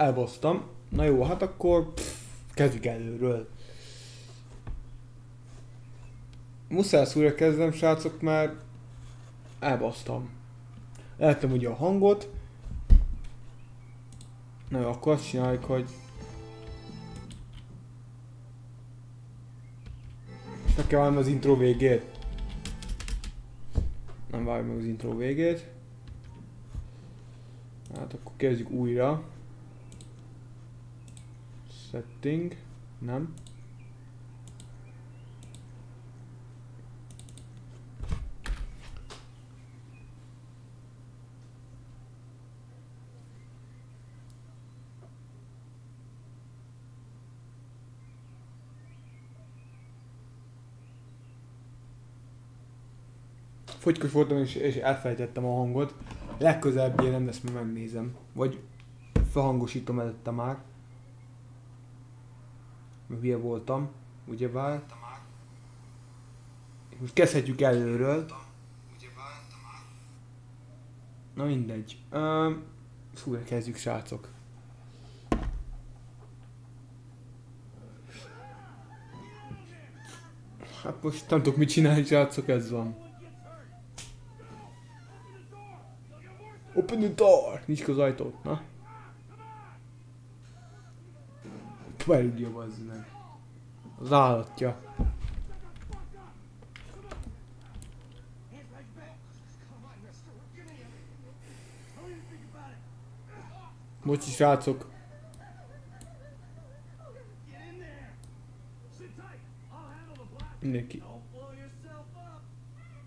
elbasztam. Na jó, hát akkor pff, kezdjük előről. Muszáj ezt újra kezdem, srácok, mert elbasztam. Lehetem ugye a hangot. Na jó, akkor azt csináljuk, hogy... És meg kell az intro végét. Nem várjuk meg az intro végét. Hát akkor kezdjük újra. Setting. Nem. Fogykos voltam és, és elfelejtettem a hangot. Legközelebb ilyen nem mert megnézem. Vagy felhangosítom előtte már. Hülye voltam, ugyebár. Most kezdhetjük előről. Na mindegy. Um, Újra kezdjük, srácok. Hát most nem tudok mit csinálni, srácok, ez van. Open the door! Ki az ajtót, na? Belügye bazd meg. Az állatja. Bocsi srácok. Mindenki. Don't blow yourself up.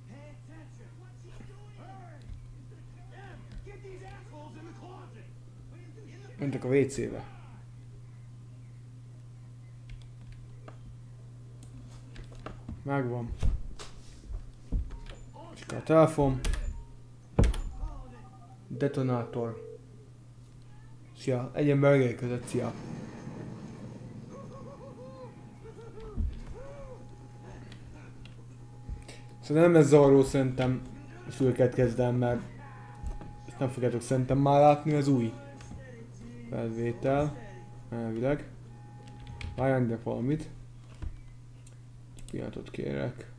Pay attention. What's he doing? Hurry! Em, get these assholes in the closet. Mentek a WC-be. Megvan. És a telefon. Detonátor. Szia, egy ember megérkezett, szia. Szóval nem ez zavaró szerintem, őket kezdem, mert ezt nem fogjátok szerintem már látni, az új felvétel, elvileg. Várjunk de valamit. Pillanatot kérek.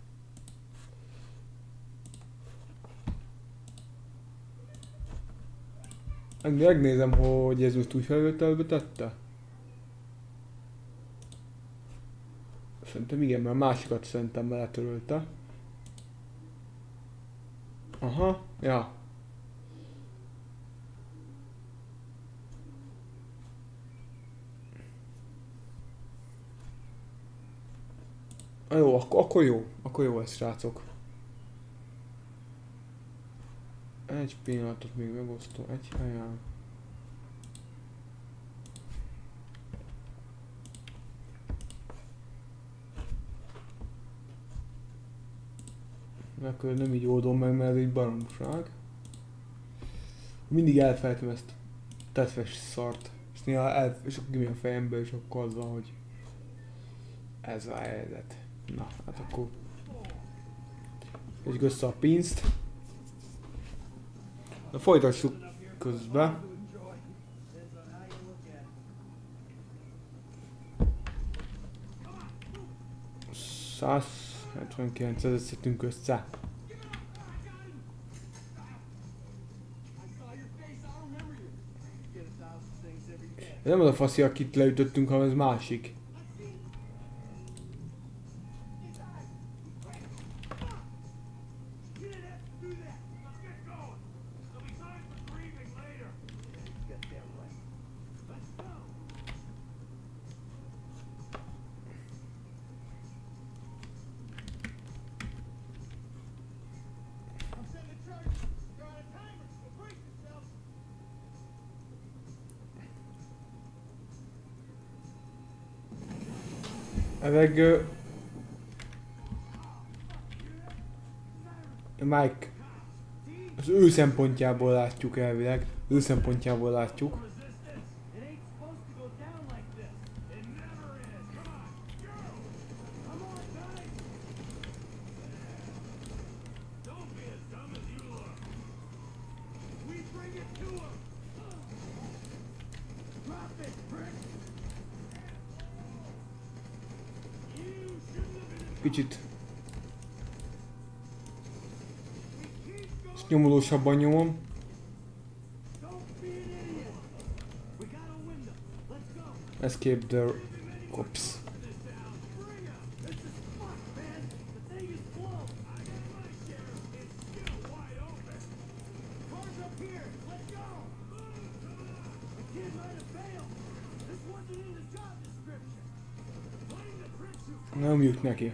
Meg- Megnézem, hogy ez most új felvételbe tette. Szerintem igen, mert a másikat szerintem beletörölte. Aha, ja. Jó, akkor, akkor jó. Akkor jó ez, srácok. Egy pillanatot még megosztom egy helyen. Akkor nem így oldom meg, mert ez egy baromság. Mindig elfelejtem ezt tetves szart. És néha el, és akkor a fejembe, és akkor az van, hogy ez a helyzet. Na, hát akkor és össze a pénzt. Na folytassuk közben. Száz 79 ezer szedtünk össze. Ez nem az a faszi, akit leütöttünk, hanem ez másik. Meg... ö, Mike... Az ő szempontjából látjuk elvileg. Ő szempontjából látjuk. Job description. Find the prince who Nem jut neki.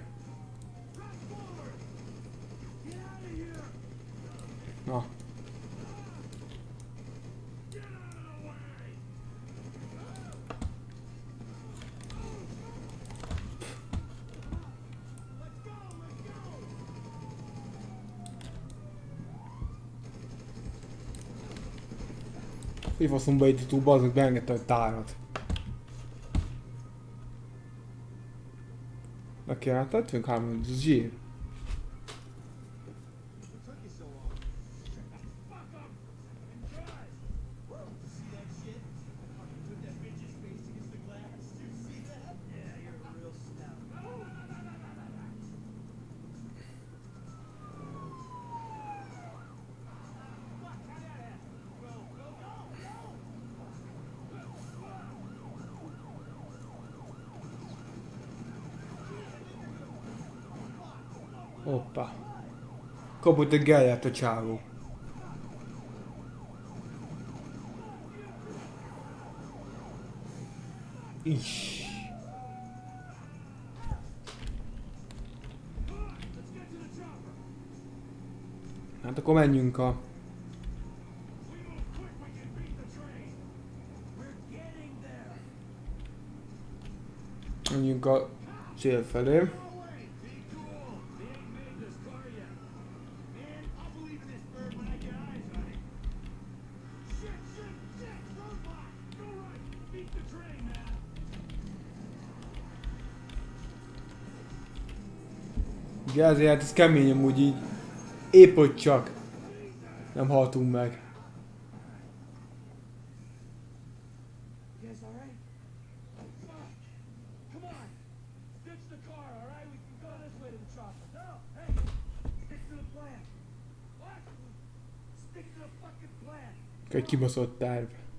Faszomba egy túlba, azok beengedte a tárat. Aki átadtunk három, ez zsír. What took you so long? Fuck up and drive. See that shit? Fucking put that bitch's face against the glass. You see that? Yeah, you're a real snout. Fuck, how'd that happen? Go, go, go, go! Hoppa. Kapott egy gellert a csávó. Is. Hát akkor menjünk a... Menjünk a cél felé. Ugye ezért hát ez kemény amúgy így. Épp hogy csak. Nem haltunk meg. You guys all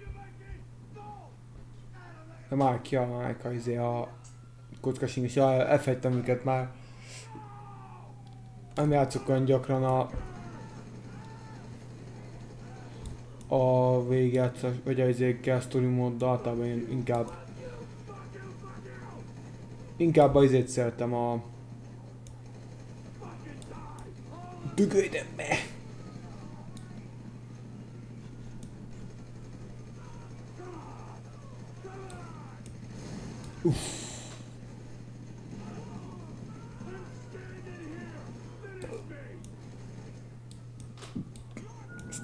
you, Mikey! No! Out of there! De már ki a Mike, izé a kockasing, és elfejtem őket már. Nem játszok olyan gyakran a a végigjátszás, vagy az izékkel, story móddal, általában én inkább inkább azért szeretem a Dugöljön be!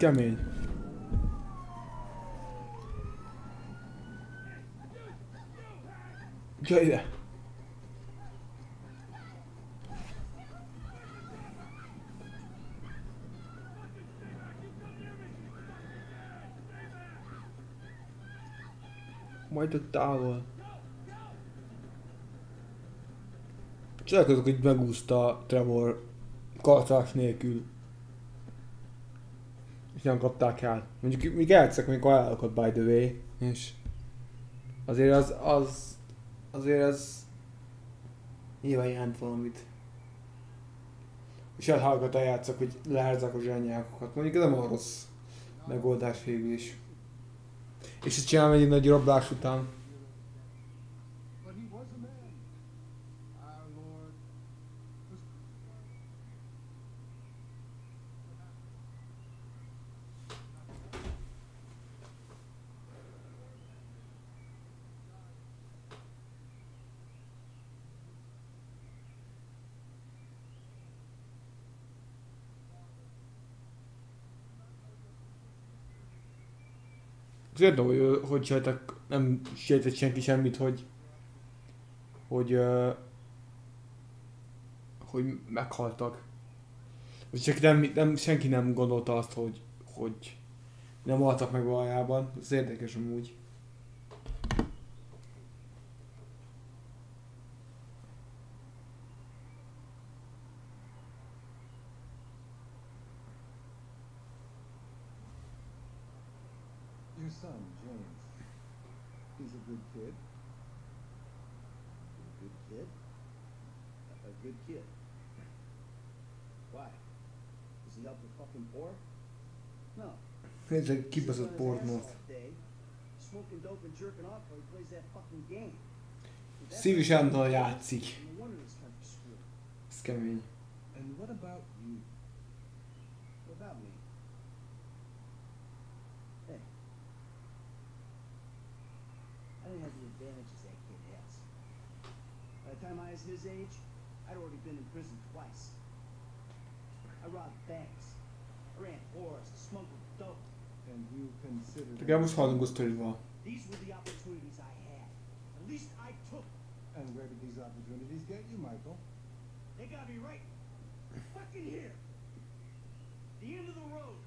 Kemény. Gyere ide! Majd ott távol. Csodálkozok, hogy megúszta Trevor karcás nélkül. Nem kapták el. Mondjuk még játszak még ajánlokat by the way. És azért az, az azért az nyilván jelent valamit. És elhallgat játszak, hogy leherzek a zsányákokat. Mondjuk ez nem a rossz megoldás végül is. És ezt csinálom egy nagy rablás után. Azért hogy, hogy sejtek, nem sejtett senki semmit, hogy hogy hogy meghaltak. Vagy csak nem, nem, senki nem gondolta azt, hogy, hogy nem haltak meg valójában. Ez érdekes amúgy. Plays that fucking game. That's Szívis why- Andal játszik. No wonder this country's screwed. Ez kemény. And what about you? What about me? Hey. I didn't have the advantages that kid has. By the time I was his age, I'd already been in prison twice. I robbed banks. I ran whores. I smuggled dope. And you consider Legalább most hallunk sztorival. These were the opportunities I had. At least I took. And where did these opportunities get you, Michael? They got me right fucking here. The end of the road.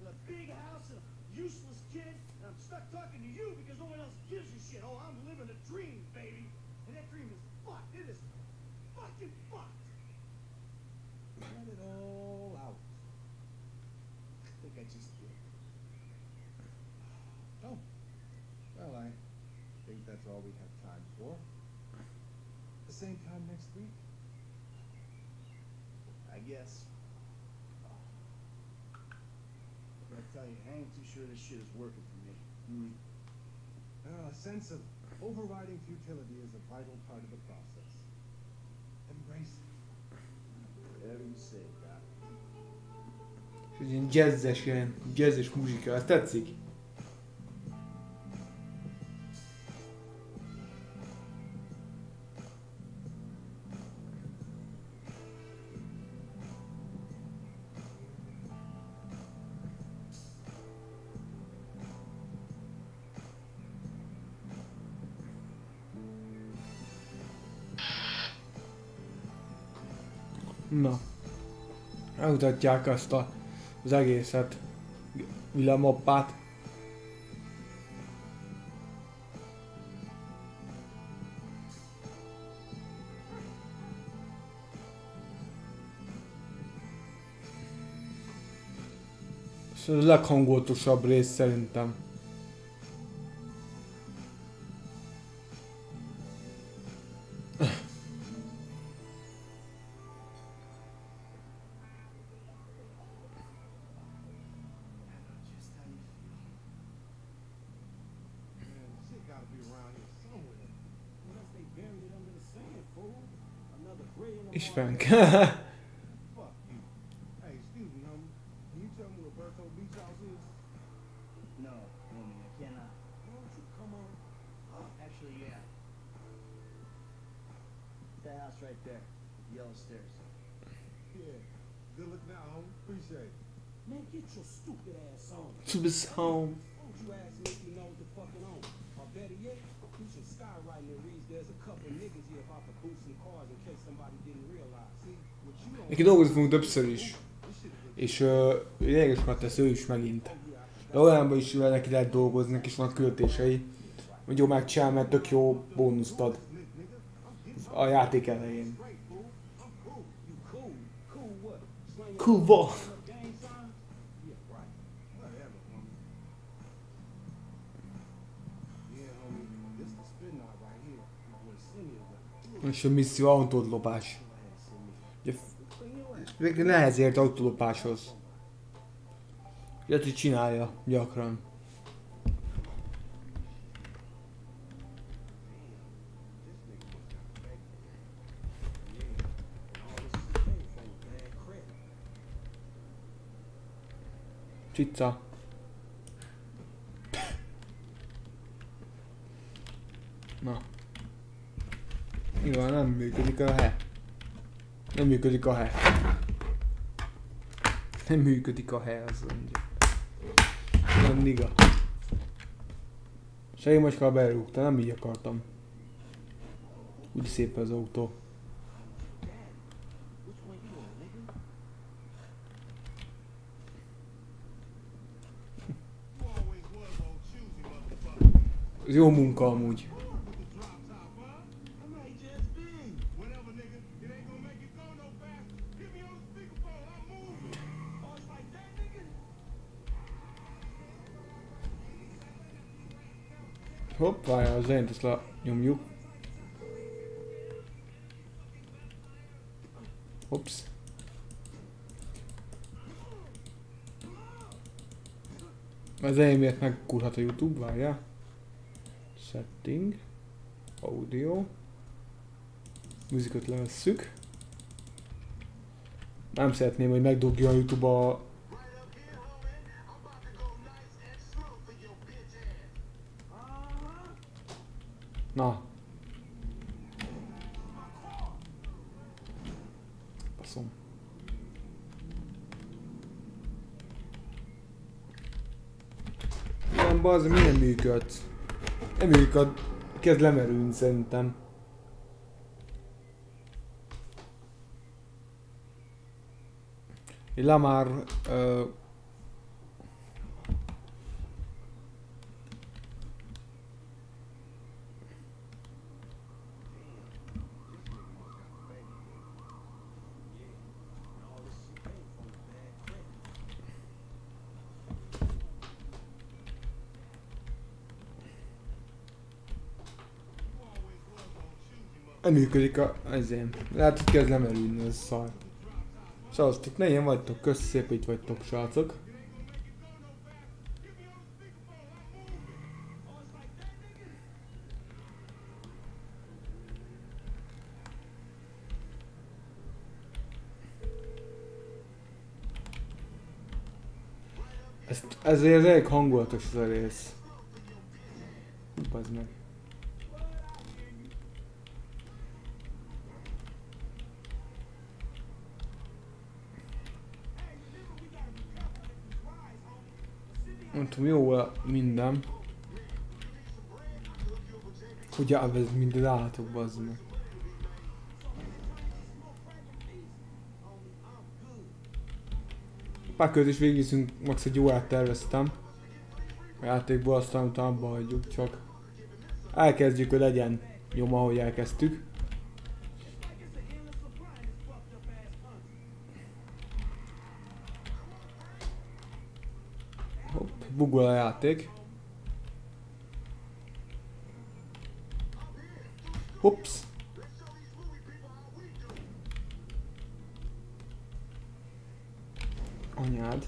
With a big house and a useless kid, and I'm stuck talking to you because no one else gives a shit. Oh, I'm living a dream, baby. And that dream is fucked. It is fucking fucked. Let it all out. I think I just did. Oh. Well, I think that's all we have time for. The same time next week? I guess. But I tell you, I ain't too sure this shit is working for me. Hmm. Well, a sense of overriding futility is a vital part of the process. Embrace it. Whatever you say, Doc. És egy ilyen jazzes, ilyen jazzes muzsika, ez tetszik? Elmutatják azt a, az egészet. Villámoppát. Ez a leghangoltosabb rész szerintem. That house right there, yellow stairs. Yeah. Good looking out, homie. Appreciate it. Man, get your stupid ass on. To this home. Won't you ask me if you know what the fucking on? Or better yet, you should skywrite and it reads there's a couple niggas here about to boost some cars in case somebody didn't realize. See, what you don't Neki dolgozni fogunk többször is. És uh, lényeges sokat tesz ő is megint. De olyanban is neki lehet dolgozni, neki is van költései. Hogy jó megcsinál, mert tök jó bónuszt ad a játék elején. left. És a misszió autódlopás. Még nehez ért autódlopáshoz. Ilyet, hogy csinálja gyakran. Cica. Na. Jó, nem működik a he. Nem működik a he. Nem működik a he, az mondja. Nem niga. Segíts macska berúgta, nem így akartam. Úgy szép az autó. Which way you going, nigga? You always was old choosy, motherfucker. Ez jó munka amúgy. With the drop top, huh? I might just be. Whatever, nigga. It ain't gonna make it go no faster. Get me on the speakerphone. I'm moving. Oh, it's like that, nigga? Hopp, várjál, az én ezt nyomjuk. Hops. Az enyémért megkurhat a Youtube, várjál. Setting. Audio. Muzikot levesszük. Nem szeretném, hogy megdugja a Youtube a... Na. Baszom. Nem, bazd, mi nem? Működ. Kezd lemerülni szerintem. Lamar... Ö, nem működik a... ezért. Lehet, hogy kezd lemerülni, ez szar. Srácok, ne ilyen vagytok, kösz szép, itt vagytok, srácok. Nigga? Ez, elég hangulatos ez a rész. Bazd meg. Mondtam, jó minden. Hogy elvez minden látok, bazd meg. Pár között is végigviszünk, max egy órát terveztem. A játékból aztán utána abba hagyjuk, csak elkezdjük, hogy legyen nyom, ahogy elkezdtük. Bugol a játék. Hops. Anyád.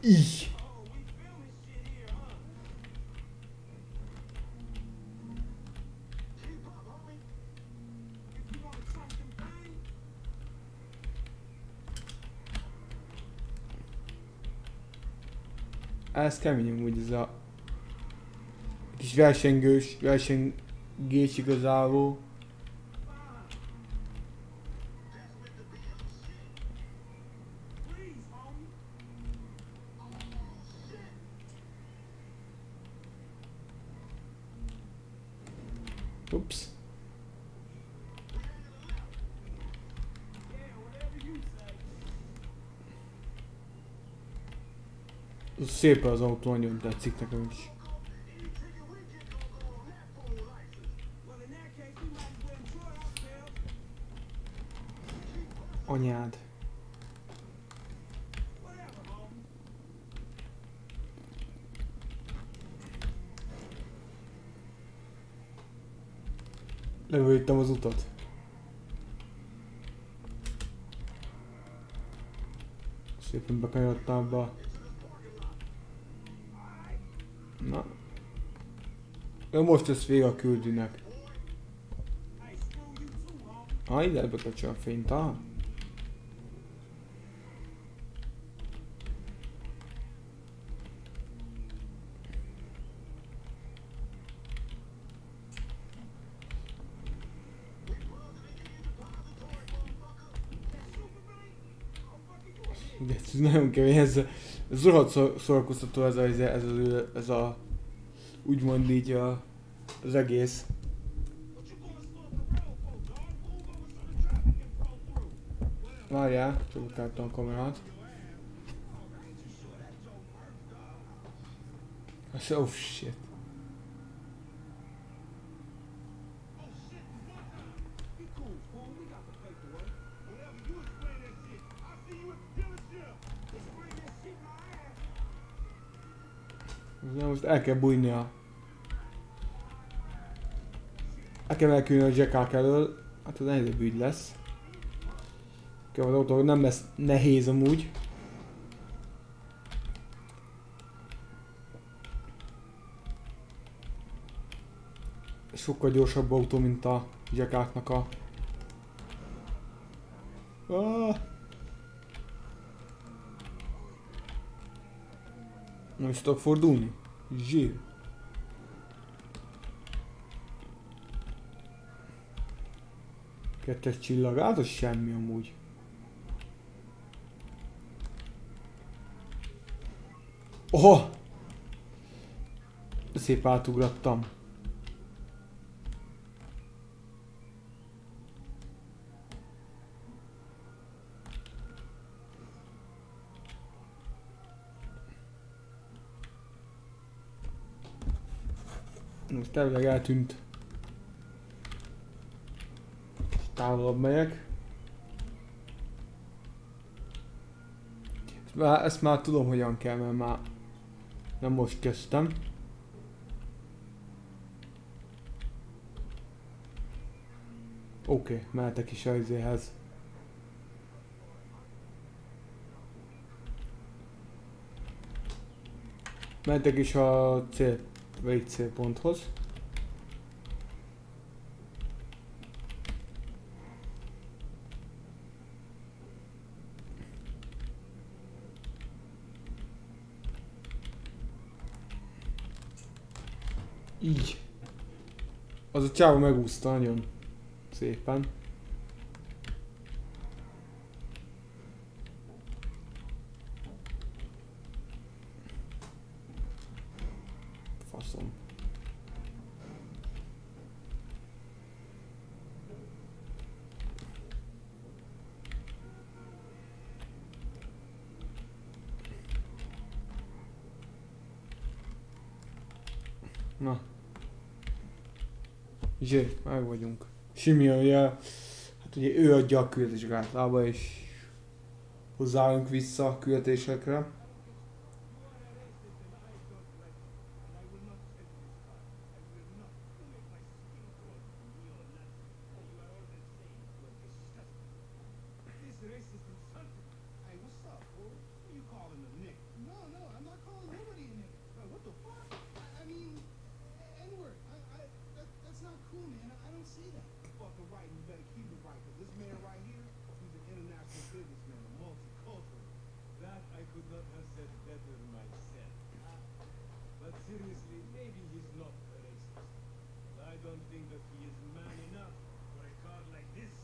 Így. Oh, we filming shit here, huh? If you wanna trunk them things, Ez kemény úgy ez a kis versengős, versengés igazából. Szép az autó, nagyon tetszik nekem is. Anyád. Levőttem az utat. Szépen bekanyarodtam be. Na. De most ezt vége a homie. Ah, ide bekacsa a fényt, ah. Super Ugye, ez nagyon kemény, ez, ez rohadt szórakoztató ez a, ez a, ez a, ez a úgymond így a, az egész. Várjál, csodáltam a kamerát. Oh shit. Na most el kell bújnia. El kell elkülni a jackák elől. Hát az nehezebb ügy lesz. Kell az autó nem lesz nehéz amúgy. Sokkal gyorsabb autó, mint a jackáknak a... Ah! Nem is tudok fordulni? Zsír. Kettes csillag, hát az semmi amúgy. Oha! Szép átugrattam. Most elvileg eltűnt. Távolabb megyek. Ezt már, ezt már tudom hogyan kell, mert már nem most kezdtem. Oké, okay, mehetek is az izéhez. Mehetek is a cél, végcélponthoz. Így. Az a csávó megúszta nagyon szépen. Faszom. Na. Zsé, meg vagyunk. Simi, ugye, hát ugye ő adja a küldetések általában, és hozzájunk vissza a küldetésekre. This racist insulting. Hey, what's up, fool? Who you calling a nigga? No, no, I'm not calling nobody a nigga. Bro, what the fuck? I, I mean, N-word. I, I, that, that's not cool, man. I, I don't say that. Fucking right, you better keep it right, because this man right here, he's an international businessman, a multicultural. That I could not have said better myself. But seriously, maybe he's not a racist. But I don't think that he is man enough for a car like this.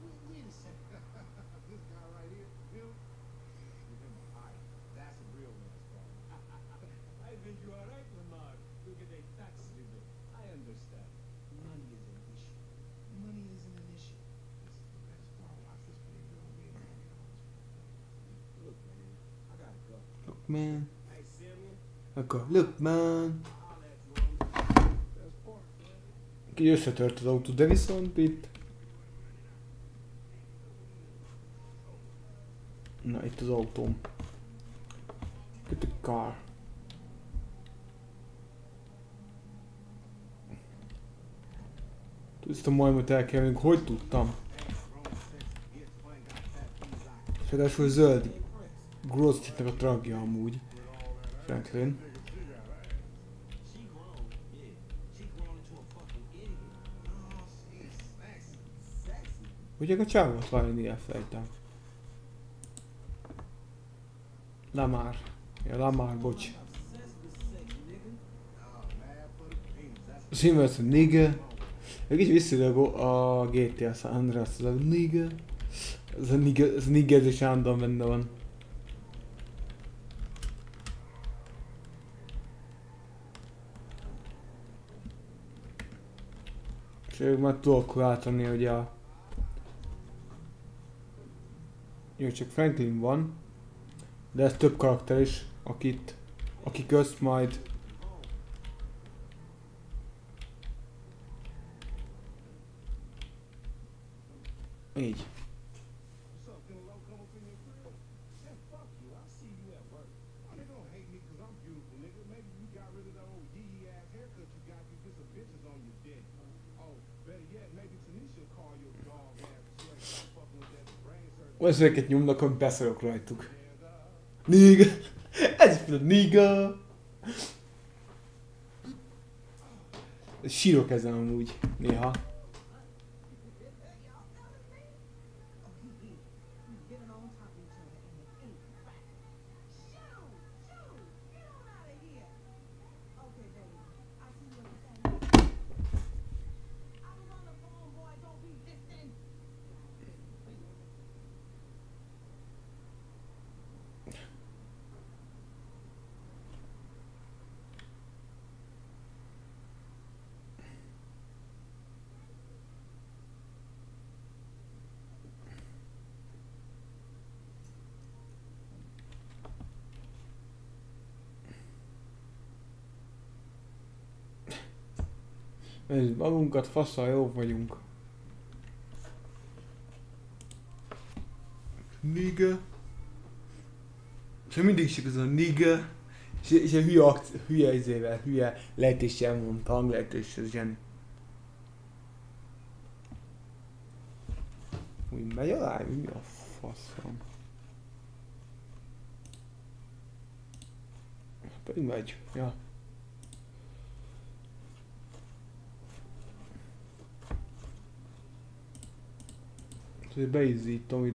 Wait, wait a second. this guy right here, him, give him a high. That's a real man's car. I think you are right, Lamar. Look at a tax rebate. I understand. Money is an issue. Money isn't an issue. This is the best car. Watch this big girl being Look, man, I gotta go. Look man, Samuel, akkor look man. Így összetört az autó, de viszont itt... Na, itt az autóm. Get the car. Ezt a majmot el kell, hogy tudtam? És ráadásul zöld Grossitnek a tragja amúgy. Franklin. A? Ugye a csávot várni elfelejtem. Lamar. Ja, Lamar, bocs. With sex, nigga. Egy kicsit vissza a, a GTA San Andreas, ez a nigga. Ez a nigga, ez a nigga, ez is állandóan benne van. És ők már tudok látni, hogy a... Jó, csak Franklin van. De ez több karakter is, akit... Aki közt majd... Így. What's up? Can a low come up in your crib? Man, fuck you. I'll see you at work. Oh, they don't hate me because I'm beautiful, nigga. Maybe you got rid of that old yee ass haircut you got. You get some bitches on your dick. Oh, better yet, maybe Tanisha will call your dog ass so you ain't stop fucking with that őket nyomnak, hogy beszarok rajtuk. Niga! Ez a niga! Sírok ezen amúgy, néha. Getting on top of each other and it ain't right. Shoo! Shoo! Get on out of here! Okay, baby. I see what you're saying. I was on the phone, boy. Don't be listening. Ez magunkat faszal jó vagyunk. Niga. És mindig csak az a niga. És, és a hülye, akci- hülye izével, hülye lejtéssel mondta, hanglejtés, ez zseni. Úgy megy alá, mi a faszom? Pedig megy, ja. Tudo bem, então